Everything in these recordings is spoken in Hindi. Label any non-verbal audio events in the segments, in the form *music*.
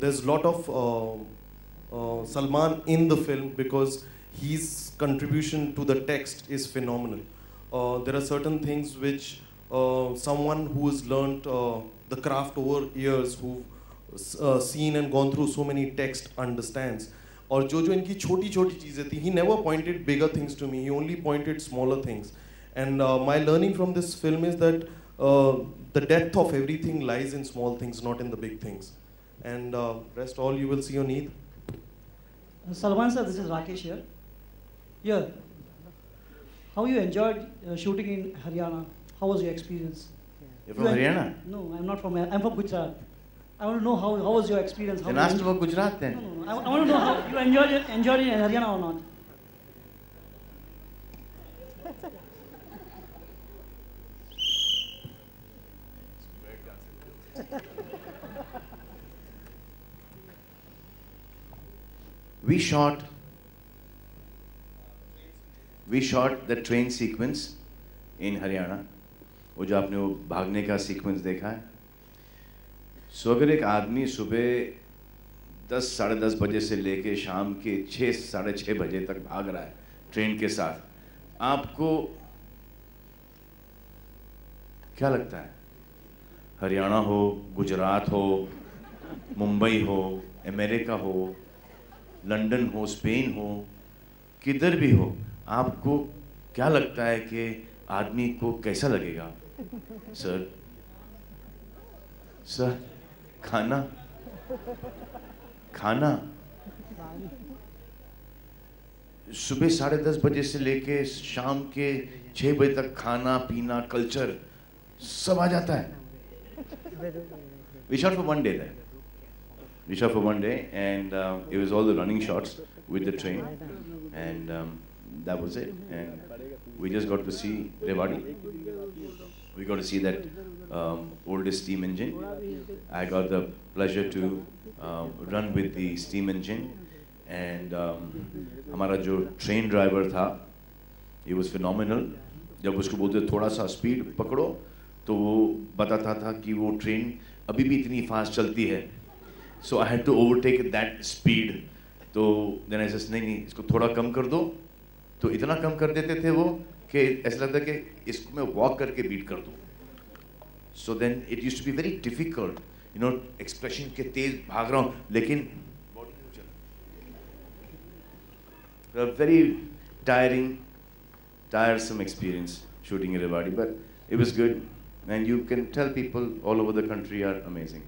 there's a lot of uh, uh, Salman in the film because his contribution to the text is phenomenal. Uh, there are certain things which uh, someone who has learnt uh, the craft over years, who've uh, seen and gone through so many texts, understands. और जो जो इनकी छोटी छोटी चीज़ें थी he never pointed bigger things to me he only pointed smaller things and uh, my learning from this film is that uh, the depth of everything lies in small things not in the big things and uh, rest all you will see on Eid Salman sir, this is Rakesh here. Here, how you enjoyed uh, shooting in Haryana? How was your experience? You're from You Haryana? No, I'm not from. I'm from Gujarat. I want to know how, how was your experience? How Then you ask about Gujarat then. No, no, no. I, I want to know how you enjoyed it, enjoyed it in Haryana or not. *laughs* We shot we shot the train sequence in Haryana. वो जो आपने वो भागने का सीक्वेंस देखा है सो अगर एक आदमी सुबह दस, साढ़े दस बजे से लेके शाम के छः साढ़े छः बजे तक भाग रहा है ट्रेन के साथ, आपको क्या लगता है हरियाणा हो, गुजरात हो, मुंबई हो, अमेरिका हो लंदन हो स्पेन हो किधर भी हो आपको क्या लगता है कि आदमी को कैसा लगेगा? सर सर खाना? खाना? सुबह साढ़े दस बजे से लेके शाम के छः बजे तक खाना पीना कल्चर सब आ जाता है। *laughs* Shot for one day there. We for one day, and um, it was all the running shots with the train, and um, that was it. And we just got to see Rewadi. We got to see that um, oldest steam engine. I got the pleasure to um, run with the steam engine, and um, हमारा जो train driver था, he was phenomenal. जब उसको बोलते थोड़ा सा स्पीड पकड़ो तो वो बताता था कि वो ट्रेन अभी भी इतनी फास्ट चलती है so I had to overtake that speed तो देन ऐसा नहीं नहीं इसको थोड़ा कम कर दो तो इतना कम कर देते थे वो कि ऐसा लगता कि इसको मैं वॉक करके बीट कर दूँ so then it use to be very difficult you know expression के तेज भाग रहा हूँ लेकिन very tiring, tiresome experience shooting in Rewari, but it was good. And you can tell people all over the country are amazing.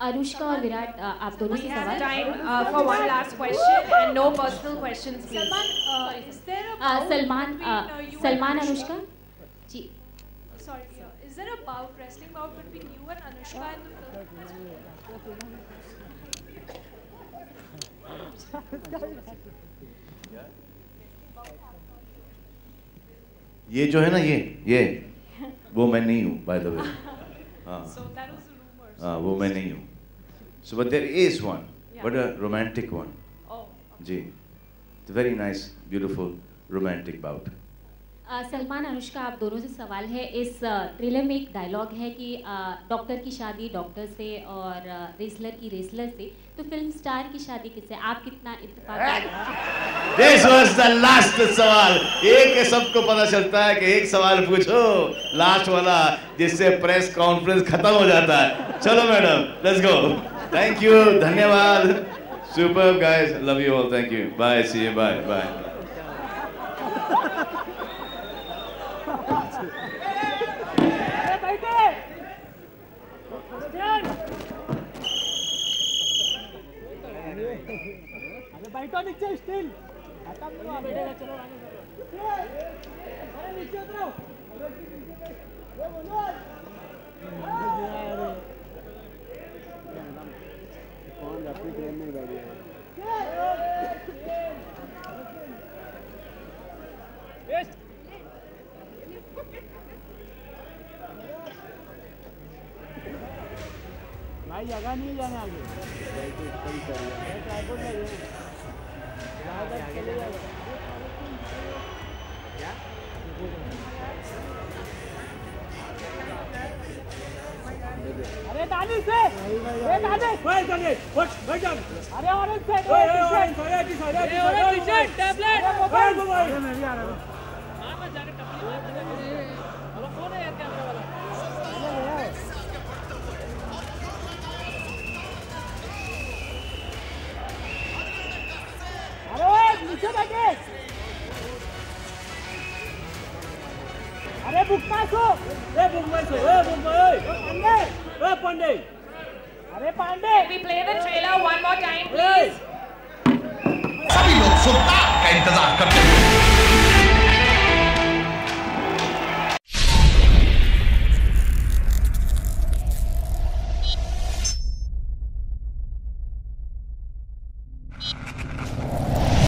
Anushka और विराट आप दोनों से सवाल for one last question and no personal questions Salman Salman Salman Anushka ji ये जो है ना ये ये वो मैं नहीं हूँ by the way so uh, woman in you. So, but there is one, yeah. but a romantic one. Oh. it's a Very nice, beautiful, romantic bout. Salman Anushka आप दोनों से सवाल है। इस ट्रेलर में एक डायलॉग है कि डॉक्टर की शादी डॉक्टर से और रेसलर की रेसलर से। तो फ़िल्म स्टार की शादी किससे आप कितना इत्तेफाक दिस वाज द लास्ट सवाल। एक सबको पता चलता है कि एक सवाल पूछो। लास्ट वाला जिससे प्रेस कॉन्फ्रेंस खत्म हो जाता है। चलो madam let's go thank you धन्यवाद। Super guys love you all thank you bye see you bye bye नीचे स्टिल कौन अपनी ट्रेन में बैठ गया भाई जगह नहीं जाने आगे। ट्राईपोड अरे अरे दानिश से ए Danish Wait, Daniel. What? Wait, down. अरे ऑरेंज से Wait, wait, orange, orange, orange, orange, orange. Tablet Wait, mobile. मैं भी आ रहा हूँ अरे ओए नीचे बैठे अरे बुक मासो ए, बुकमाई सो, ए, बुकमाई. पांडे ए, पांडे. अरे Pandey We play the trailer one more time, please. Hey. सभी लोग सुल्तान का इंतजार करते हैं